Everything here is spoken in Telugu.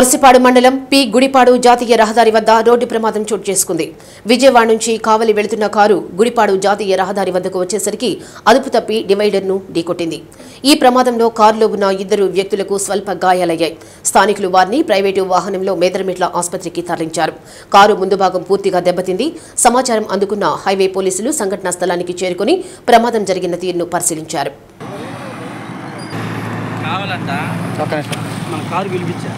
గొరసిపాడు మండలం పి గుడిపాడు జాతీయ రహదారి వద్ద రోడ్డు ప్రమాదం చోటు చేసుకుంది. విజయవాడ నుంచి కావలి వెళుతున్న కారు గుడిపాడు జాతీయ రహదారి వద్దకు వచ్చేసరికి అదుపు తప్పి డివైడర్ను ఢీకొట్టింది. ఈ ప్రమాదంలో కారులో ఉన్న ఇద్దరు వ్యక్తులకు స్వల్ప గాయాలయ్యాయి. స్థానికులు వారిని ప్రైవేటు వాహనంలో మేదరమిట్ల ఆసుపత్రికి తరలించారు. కారు ముందు భాగం పూర్తిగా దెబ్బతింది. సమాచారం అందుకున్న హైవే పోలీసులు సంఘటనా స్థలానికి చేరుకుని ప్రమాదం జరిగిన తీరును పరిశీలించారు. కావాలంట. ఒక్క నిమిషం. మన కారు పిలిపించా